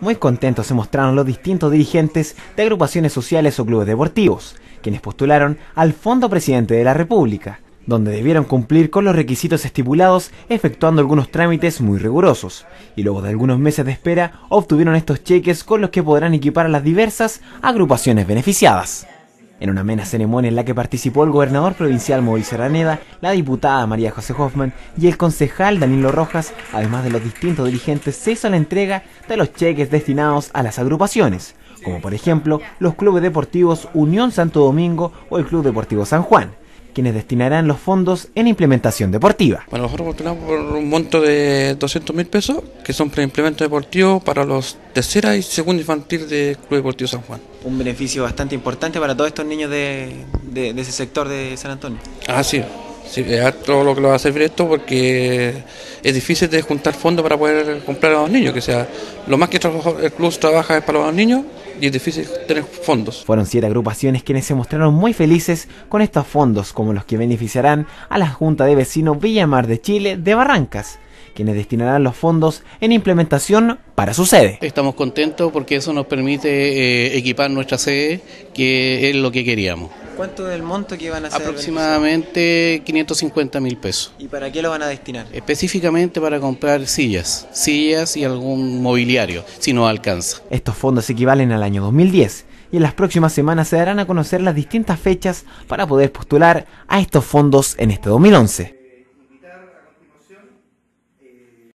Muy contentos se mostraron los distintos dirigentes de agrupaciones sociales o clubes deportivos, quienes postularon al Fondo Presidente de la República, donde debieron cumplir con los requisitos estipulados efectuando algunos trámites muy rigurosos, y luego de algunos meses de espera obtuvieron estos cheques con los que podrán equipar a las diversas agrupaciones beneficiadas. En una amena ceremonia en la que participó el gobernador provincial Mauricio Araneda, la diputada María José Hoffman y el concejal Danilo Rojas, además de los distintos dirigentes, se hizo la entrega de los cheques destinados a las agrupaciones, como por ejemplo los clubes deportivos Unión Santo Domingo o el Club Deportivo San Juan, quienes destinarán los fondos en implementación deportiva. Bueno, nosotros postulamos por un monto de 200 mil pesos, que son para implementos deportivos para los tercera y segunda infantil de Club Deportivo San Juan. Un beneficio bastante importante para todos estos niños de, de, ese sector de San Antonio. Ah, sí. Es todo lo que lo va a servir esto porque es difícil de juntar fondos para poder comprar a los niños, que sea lo más que el club trabaja es para los niños y es difícil tener fondos. Fueron siete agrupaciones quienes se mostraron muy felices con estos fondos, como los que beneficiarán a la Junta de Vecinos Villamar de Chile de Barrancas quienes destinarán los fondos en implementación para su sede. Estamos contentos porque eso nos permite eh, equipar nuestra sede, que es lo que queríamos. ¿Cuánto es el monto que van a hacer? Aproximadamente 550 mil pesos. ¿Y para qué lo van a destinar? Específicamente para comprar sillas, sillas y algún mobiliario, si no alcanza. Estos fondos equivalen al año 2010 y en las próximas semanas se darán a conocer las distintas fechas para poder postular a estos fondos en este 2011.